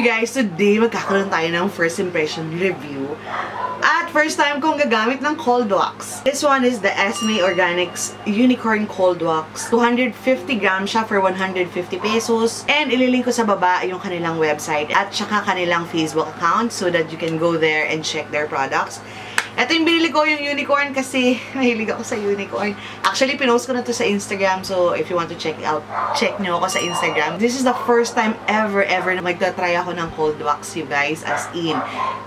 you guys, today magkakaroon tayo ng first impression review. At first time kong gagamit ng cold wax. This one is the Esme Organics Unicorn Cold Wax. 250 grams siya for 150 pesos. And ililink ko sa baba yung kanilang website at saka kanilang Facebook account so that you can go there and check their products. Ito yung binili ko, yung unicorn, kasi mahilig ako sa unicorn. Actually, pinost ko na to sa Instagram, so if you want to check out, check nyo ako sa Instagram. This is the first time ever, ever na magta-try ako ng cold wax, you guys, as in.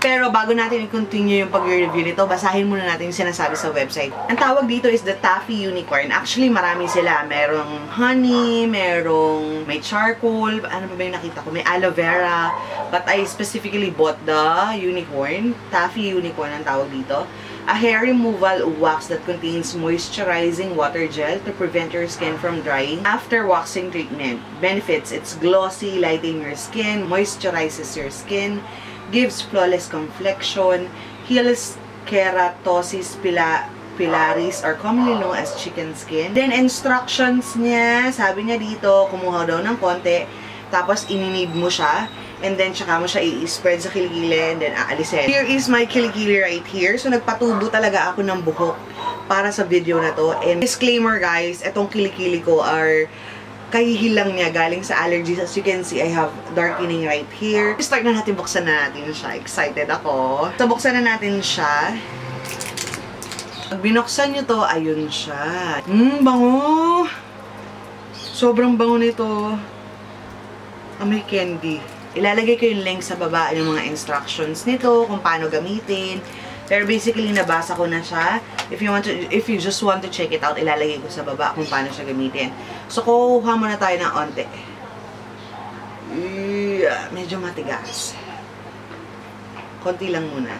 Pero bago natin i-continue yung pag-review nito, basahin muna natin yung sinasabi sa website. Ang tawag dito is the Taffy Unicorn. Actually, marami sila. Merong honey, merong may charcoal, ano ba ba yung nakita ko? May aloe vera. But I specifically bought the unicorn. Taffy Unicorn ang tawag dito a hair removal wax that contains moisturizing water gel to prevent your skin from drying after waxing treatment. Benefits, it's glossy, lighting your skin, moisturizes your skin, gives flawless complexion, heals keratosis pila pilaris or commonly known as chicken skin. Then, instructions niya, sabi niya dito, kumuha daw ng konti, tapos ininid mo siya, and then tsaka mo siya i-spread sa kilikili, and then aalisin. Here is my kilikili right here. So, nagpatubo talaga ako ng buhok para sa video na to. And disclaimer guys, etong kilikili ko are kahihilang niya galing sa allergies. As you can see, I have darkening right here. Start na natin, buksan na natin siya. Excited ako. So, buksan na natin siya. Pag binuksan nyo to, ayun siya. Mmm, bango! Sobrang bango nito. Amoy candy. Ilalagay ko yung link sa baba yung mga instructions nito, kung paano gamitin. Pero basically, nabasa ko na siya. If you want to, if you just want to check it out, ilalagay ko sa baba kung paano siya gamitin. So, kukuha muna tayo ng onte. Yeah, medyo matigas. Konti lang muna.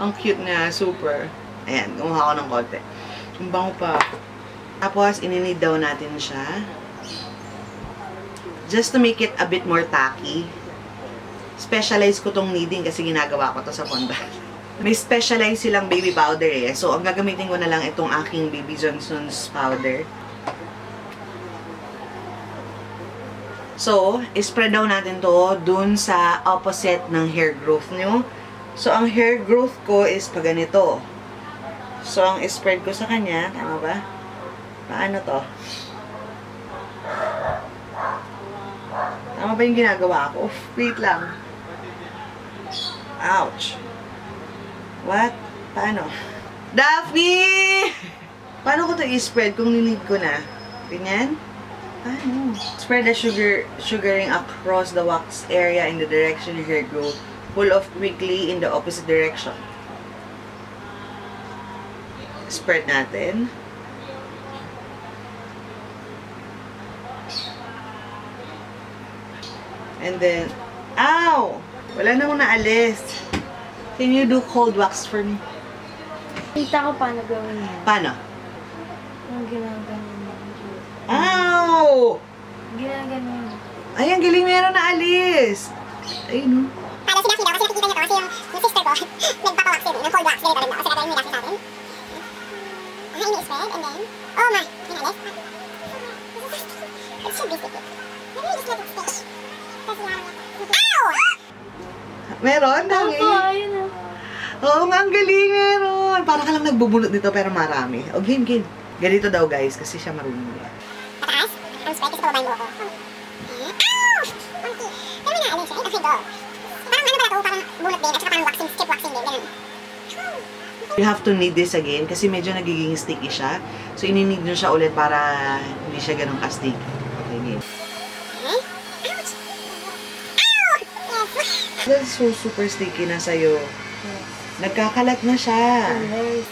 Ang cute na, super. Ayan, kumuha ko ng konti. Ang bango pa. Tapos, ininid daw natin siya. Just to make it a bit more tacky. Specialize ko tong kneading kasi ginagawa ko to sa fondant. May specialize silang baby powder eh. So, ang gagamitin ko na lang itong aking Baby Johnson's powder. So, spread daw natin to dun sa opposite ng hair growth nyo. So, ang hair growth ko is pa ganito. So, ang spread ko sa kanya, tama ba? Paano to? Tama ba yung ginagawa ko? Wait lang. Ouch. What? Paano? Daphne! Paano ko to i-spread kung ninid ko na? Ganyan? Paano? Spread the sugar sugaring across the wax area in the direction your hair grow. Pull off quickly in the opposite direction. Spread natin. And then, ow! Wala na akong naalis. Can you do cold wax for me? Kita ko paano gawin yan. Paano? Yung ginaganon. Ow! Ginaganon. Ay, ang galing meron na alis. Ay, no. Para si Daphne daw, kasi nakikita niya to, kasi yung, yung sister ko, nagpapawax din, ng cold wax, ganito rin daw, kasi gagawin ni Daphne sa atin. Ah, ini-spread, and then, oh my, pinalis. It should be sticky. Maybe we just let it stick. Kasi yung, ow! Meron? Dami. Opo, ayun na. Oo nga, ang galing meron. Para ka lang nagbubulot dito, pero marami. O, game, game. Ganito daw, guys, kasi siya marunong. Pataas, ang spread, kasi pababa yung buhok ko. Ow! Konti. Pero may naalis siya, eh, kasi go. Parang ano ba to, parang bunot din, at saka parang waxing, skip waxing din, ganun. You have to knead this again kasi medyo nagiging sticky siya. So, ininid nyo siya ulit para hindi siya ganun ka-sticky. Okay, game. Okay. Ouch! Ow! Yes. That's so super sticky na sa'yo. Nagkakalat na siya. Yes.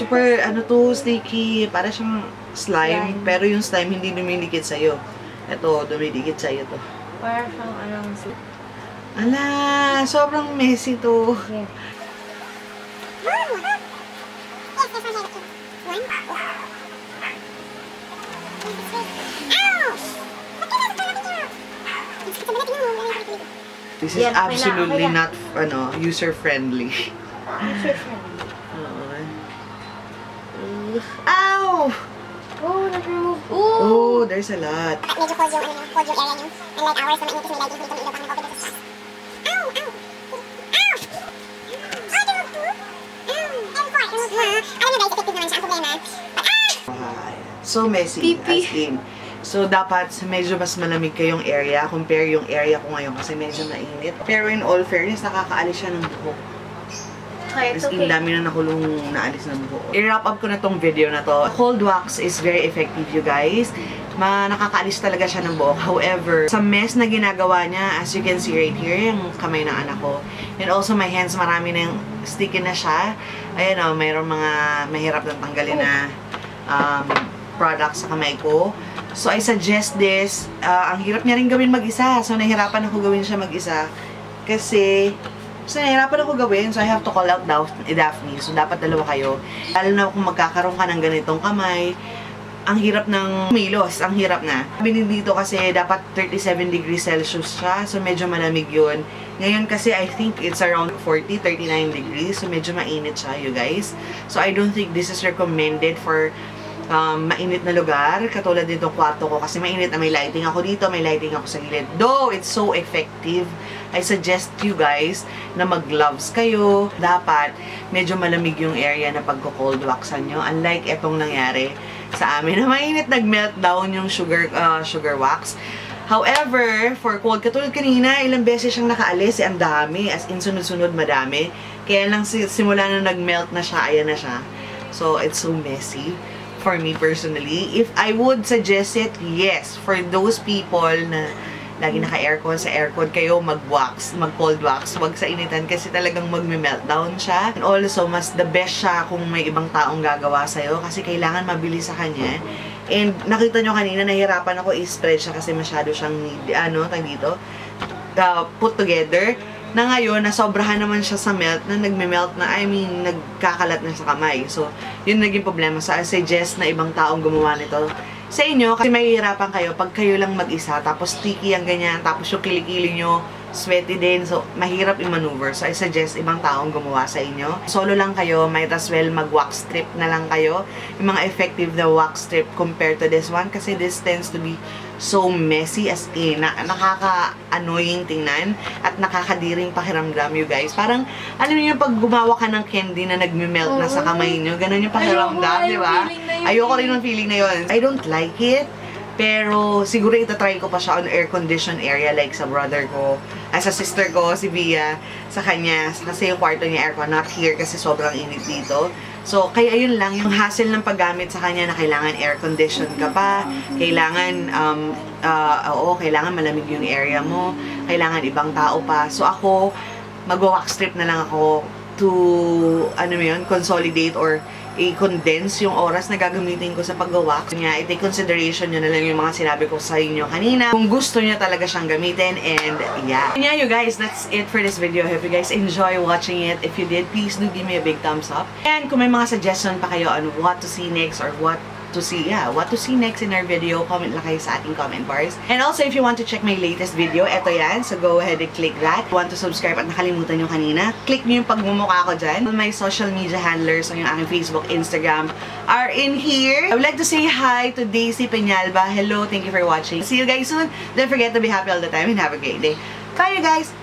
Super, ano to, sticky. Para siyang slime. Slime. Pero yung slime hindi dumidikit sa'yo. Ito, dumidikit sa'yo to. Para siyang anong. Ala, sobrang messy to. Yeah. This is Yeah, absolutely na. not, ano, user-friendly. User friendly. Ow! Oh, nag-remove. Oh, there's a lot. Medyo cold yung, ano cold yung area niyo. Unlike ours na mainit kasi may lighting dito, may ilaw pa ng okay dito sa taas. Ow! Ow! Ow! Oh, remove two? Ow! And four, remove mo. Alam niyo guys, effective naman siya. Ang problema. But, ah! So messy, Pipi. as in. So, dapat medyo mas malamig kayong area compare yung area ko ngayon kasi medyo mainit. Pero in all fairness, nakakaalis siya ng buhok. Okay, As it's okay. dami na nakulong naalis ng buhok. I-wrap up ko na tong video na to. Cold wax is very effective, you guys. Ma nakakaalis talaga siya ng buhok. However, sa mess na ginagawa niya, as you can see right here, yung kamay ng anak ko. And also, my hands, marami na yung sticky na siya. Ayan o, mayroong mga mahirap na tanggalin na um, products sa kamay ko. So, I suggest this. Uh, ang hirap niya rin gawin mag-isa. So, nahirapan ako gawin siya mag-isa. Kasi, so, nahirapan ako gawin. So, I have to call out Daph- Daphne. So, dapat dalawa kayo. Lalo na kung magkakaroon ka ng ganitong kamay. Ang hirap ng milos. Ang hirap na. Sabi dito kasi dapat 37 degrees Celsius siya. So, medyo malamig yun. Ngayon kasi, I think it's around 40, 39 degrees. So, medyo mainit siya, you guys. So, I don't think this is recommended for um, mainit na lugar, katulad dito kwarto ko kasi mainit na may lighting ako dito, may lighting ako sa gilid. Though, it's so effective, I suggest you guys na mag-gloves kayo. Dapat, medyo malamig yung area na pagko-cold waxan nyo. Unlike etong nangyari sa amin na mainit, nag-meltdown yung sugar, uh, sugar wax. However, for cold, katulad kanina, ilang beses siyang nakaalis, eh, ang dami, as in sunod-sunod madami. Kaya lang si- simula na nag-melt na siya, ayan na siya. So, it's so messy for me personally. If I would suggest it, yes, for those people na lagi naka-aircon sa aircon kayo, mag-wax, mag-cold wax, wag sa initan kasi talagang magme-meltdown siya. And also, mas the best siya kung may ibang taong gagawa sa'yo kasi kailangan mabilis sa kanya. And nakita nyo kanina, nahirapan ako i-spread siya kasi masyado siyang, ano, tag dito, uh, put together na ngayon, nasobrahan naman siya sa melt, na nagme-melt na, I mean, nagkakalat na sa kamay. So, yun naging problema. So, I suggest na ibang taong gumawa nito sa inyo, kasi mahihirapan kayo pag kayo lang mag-isa, tapos sticky ang ganyan, tapos yung kilikili nyo, sweaty din, so mahirap i-maneuver. So, I suggest ibang taong gumawa sa inyo. Solo lang kayo, might as well mag-wax strip na lang kayo. Yung mga effective na wax strip compared to this one, kasi this tends to be so messy as in, na, nakaka-annoying tingnan at nakakadiring pakiramdam you guys. Parang, alam niyo pag gumawa ka ng candy na nagme-melt na sa kamay niyo, ganun yung pakiramdam, di ba? yung Ayoko rin ng feeling na yun. I don't like it. Pero, siguro itatry ko pa siya on air-conditioned area like sa brother ko, ay sa sister ko, si Bia, sa kanya. Kasi yung kwarto niya aircon, not here kasi sobrang init dito. So, kaya yun lang, yung hassle ng paggamit sa kanya na kailangan air-condition ka pa, kailangan, um, uh, oo, kailangan malamig yung area mo, kailangan ibang tao pa. So, ako, mag-wax strip na lang ako to, ano mo yun, consolidate or i-condense yung oras na gagamitin ko sa pag-wax. Nga, i-take consideration nyo na lang yung mga sinabi ko sa inyo kanina. Kung gusto nyo talaga siyang gamitin, and yeah. Yeah, you guys, that's it for this video. Hope you guys enjoy watching it. If you did, please do give me a big thumbs up. And kung may mga suggestion pa kayo on what to see next or what to see, yeah, what to see next in our video, comment lang kayo sa ating comment bars. And also, if you want to check my latest video, eto yan. So, go ahead and click that. Want to subscribe at nakalimutan nyo kanina, click nyo yung pagmumukha ko dyan. All my social media handlers, so yung aking Facebook, Instagram, are in here. I would like to say hi to Daisy Peñalba. Hello, thank you for watching. See you guys soon. Don't forget to be happy all the time and have a great day. Bye, you guys!